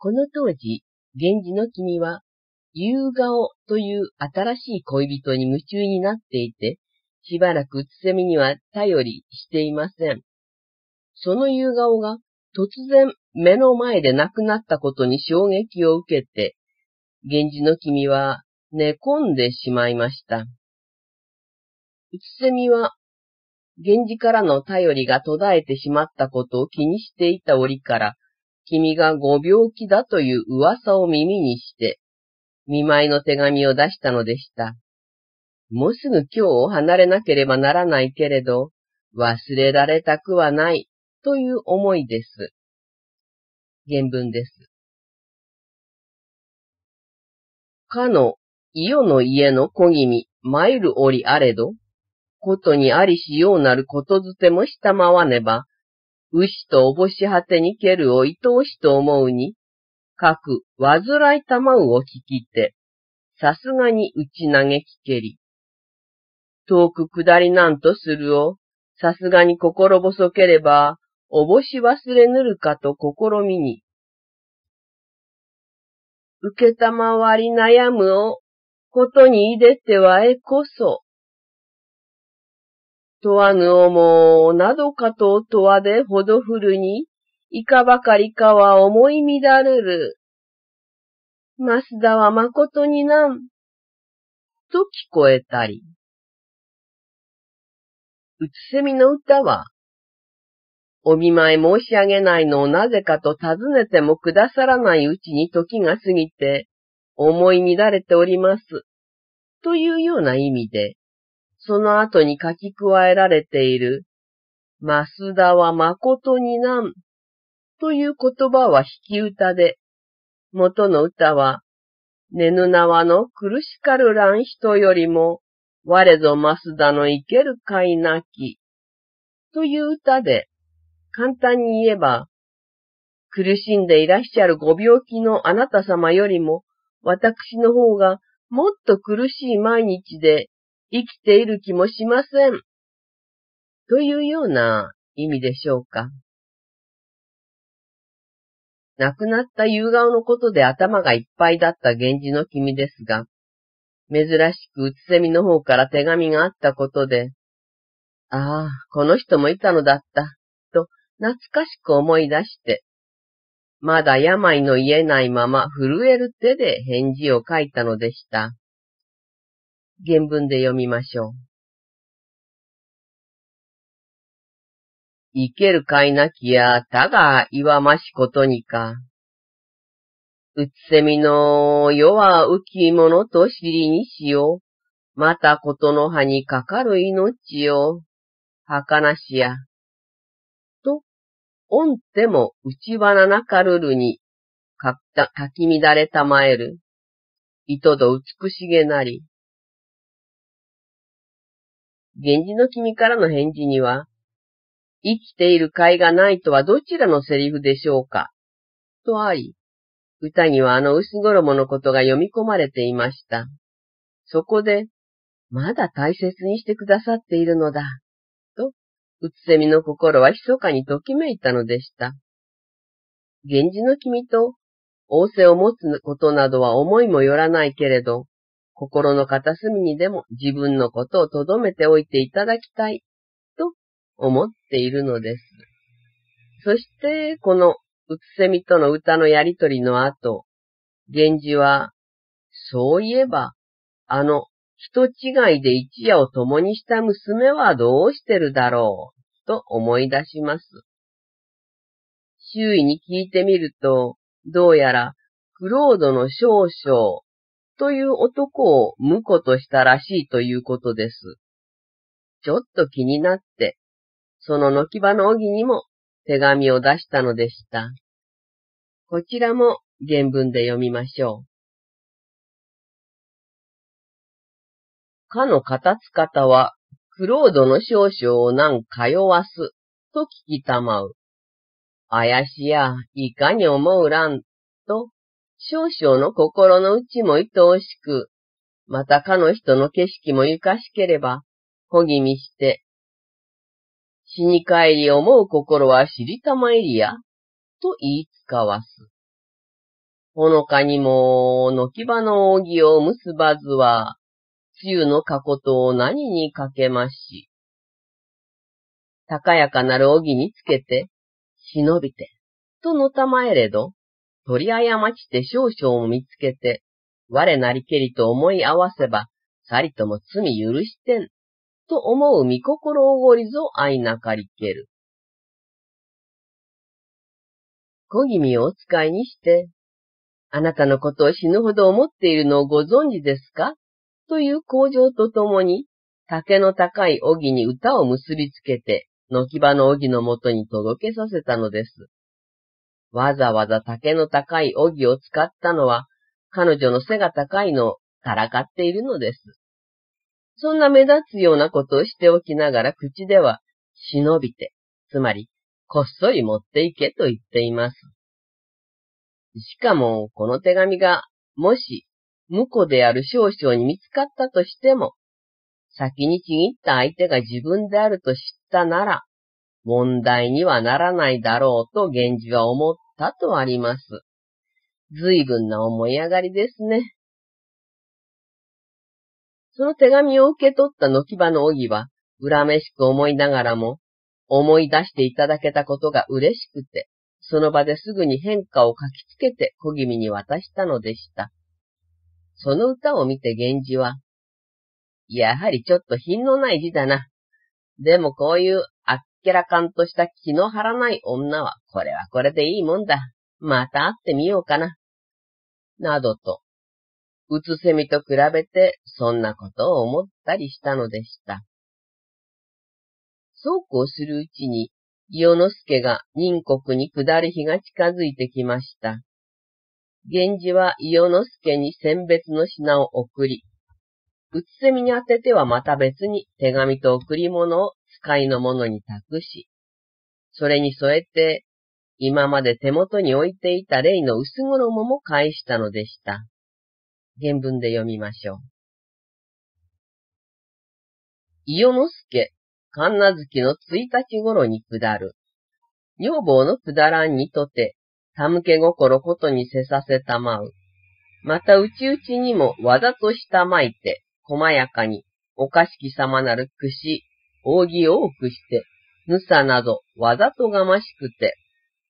この当時、源氏の君は、夕顔という新しい恋人に夢中になっていて、しばらくうつせみには頼りしていません。その夕顔が突然目の前で亡くなったことに衝撃を受けて、源氏の君は寝込んでしまいました。うつせみは、源氏からの頼りが途絶えてしまったことを気にしていた折から、君がご病気だという噂を耳にして、見舞いの手紙を出したのでした。もうすぐ今日を離れなければならないけれど、忘れられたくはない、という思いです。原文です。かの、伊予の家の小君、参る折あれど、ことにありしようなることづてもしたまわねば、牛とおぼし果てにけるを愛おしと思うに、かく、わずらいたまうを聞きて、さすがに打ち投げ聞けり。遠く下りなんとするを、さすがに心細ければ、おぼし忘れぬるかと試みに。受けたまわり悩むを、ことにいでてはえこそ、とわぬおも、などかととわでほどふるに、いかばかりかは思い乱れる。マスダは誠になん、と聞こえたり。うつせみの歌は、お見舞い申し上げないのをなぜかと尋ねてもくださらないうちに時が過ぎて、思い乱れております。というような意味で、その後に書き加えられている、増田は誠になん、という言葉は引き歌で、元の歌は、ねぬ縄の苦しかるらん人よりも、我ぞ増田の生けるかいなき、という歌で、簡単に言えば、苦しんでいらっしゃるご病気のあなた様よりも、私の方がもっと苦しい毎日で生きている気もしません。というような意味でしょうか。亡くなった夕顔のことで頭がいっぱいだった源氏の君ですが、珍しくうつせみの方から手紙があったことで、ああ、この人もいたのだった、と懐かしく思い出して、まだ病の癒えないまま震える手で返事を書いたのでした。原文で読みましょう。生けるかいなきや、たが岩ましことにか。うつせみの世は浮き者と尻にしよう。またことの葉にかかる命を、儚しや。と、おんても内花ななかるるに、かかき乱れたまえる。いとど美しげなり。源氏の君からの返事には、生きている甲斐がないとはどちらのセリフでしょうかとあり、歌にはあの薄衣のことが読み込まれていました。そこで、まだ大切にしてくださっているのだ、と、うつせみの心は密かにときめいたのでした。源氏の君と仰せを持つことなどは思いもよらないけれど、心の片隅にでも自分のことを留めておいていただきたい、と思っているのです。そして、このうつせみとの歌のやりとりの後、源氏は、そういえば、あの、人違いで一夜を共にした娘はどうしてるだろう、と思い出します。周囲に聞いてみると、どうやら、クロードの少々という男を婿としたらしいということです。ちょっと気になって、その軒場の荻にも手紙を出したのでした。こちらも原文で読みましょう。かの片つ方は、クロードの少々を何通わす、と聞きたまう。あやしや、いかに思うらん、と、少々の心の内も愛おしく、またかの人の景色もゆかしければ、ほぎみして、死に帰り思う心は知りたまえりや、と言いつかわす。ほのかにも、のきばの扇を結ばずは、つゆのかことを何にかけまし。高やかなる扇につけて、忍びて、とのたまえれど、取り誤ちて少々を見つけて、我なりけりと思い合わせば、さりとも罪許してん、と思う見心おごりぞ愛なかりける。小気味をお使いにして、あなたのことを死ぬほど思っているのをご存知ですか？という工場とともに、竹の高い荻に歌を結びつけて、のき場の荻のもとに届けさせたのです。わざわざ竹の高い荻を使ったのは、彼女の背が高いのをからかっているのです。そんな目立つようなことをしておきながら口では、忍びて、つまり、こっそり持っていけと言っています。しかも、この手紙が、もし、婿である少々に見つかったとしても、先にちぎった相手が自分であると知ったなら、問題にはならないだろうと源氏は思ったとあります。随分な思い上がりですね。その手紙を受け取ったのき場のおぎは、恨めしく思いながらも、思い出していただけたことが嬉しくて、その場ですぐに変化を書きつけて小気味に渡したのでした。その歌を見て源氏は、やはりちょっと品のない字だな。でもこういうあっけらかんとした気の張らない女は、これはこれでいいもんだ。また会ってみようかな。などと、うつせみと比べてそんなことを思ったりしたのでした。そうこうするうちに、伊予之助が任国に下る日が近づいてきました。源氏は伊予之助に選別の品を送り、うつせみに当ててはまた別に手紙と贈り物を使いの者に託し、それに添えて、今まで手元に置いていた霊の薄衣も返したのでした。原文で読みましょう。伊予之助、神奈月の1日頃に下る。女房の下らんにとて、たむけ心ことにせさせたまう。また内々にもわざとしたまいて、細やかに、おかしきさまなる串、扇を多くして、ぬさなどわざとがましくて、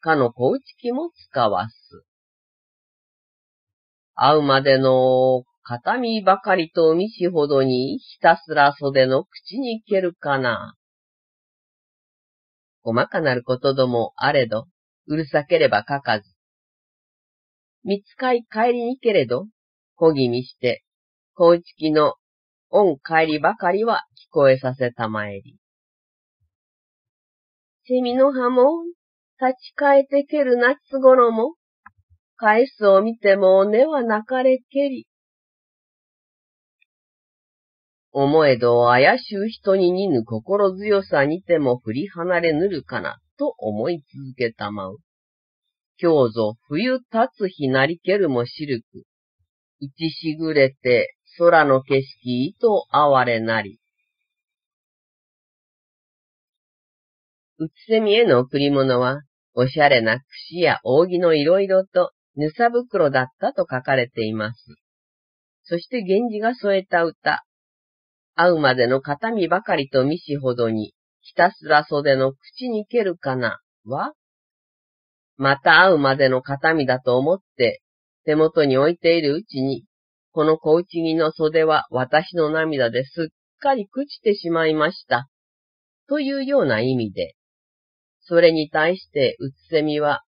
かの小打ちきも使わす。会うまでの片身ばかりと見しほどにひたすら袖の口に蹴るかな。細かなることどもあれど、うるさければ書かず。見つかい帰りにけれど、こぎみして、こうちきの恩帰りばかりは聞こえさせたまえり。セミの葉も、立ち替えてける夏頃も、返すを見ても根は泣かれけり。思えど怪しゅう人に似ぬ心強さにても振り離れぬるかな、と思い続けたまう。今日ぞ冬立つ日なりけるもしるく、打ちしぐれて空の景色いと哀れなり。うつせみへの贈り物は、おしゃれな櫛や扇のいろいろと、ぬさ袋だったと書かれています。そして源氏が添えた歌、会うまでの形見ばかりと見しほどに、ひたすら袖の口に蹴るかな、はまた会うまでの形見だと思って、手元に置いているうちに、この小内着の袖は私の涙ですっかり朽ちてしまいました。というような意味で、それに対してうつせみは、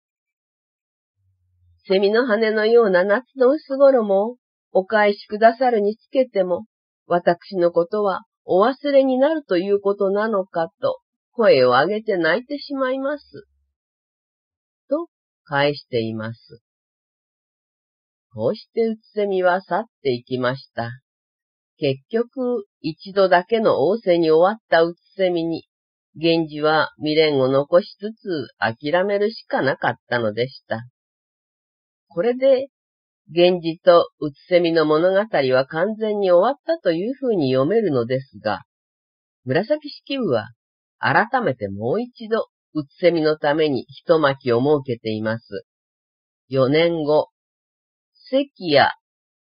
セミの羽のような夏の薄衣をお返しくださるにつけても、私のことはお忘れになるということなのかと声を上げて泣いてしまいます。と返しています。こうしてうつせみは去っていきました。結局、一度だけの仰せに終わったうつせみに、源氏は未練を残しつつ諦めるしかなかったのでした。これで源氏とうつせみの物語は完全に終わったというふうに読めるのですが、紫式部は改めてもう一度うつせみのために一巻きを設けています。4年後、関屋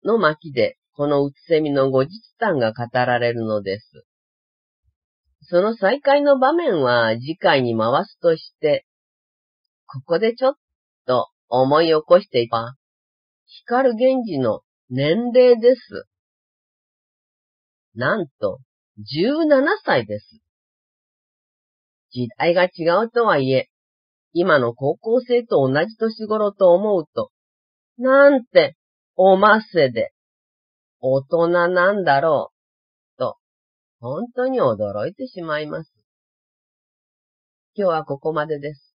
の巻でこのうつせみの後日談が語られるのです。その再会の場面は次回に回すとして、ここでちょっと思い起こしていた、光源氏の年齢です。なんと、17歳です。時代が違うとはいえ、今の高校生と同じ年頃と思うと、なんて、おませで、大人なんだろう、と、本当に驚いてしまいます。今日はここまでです。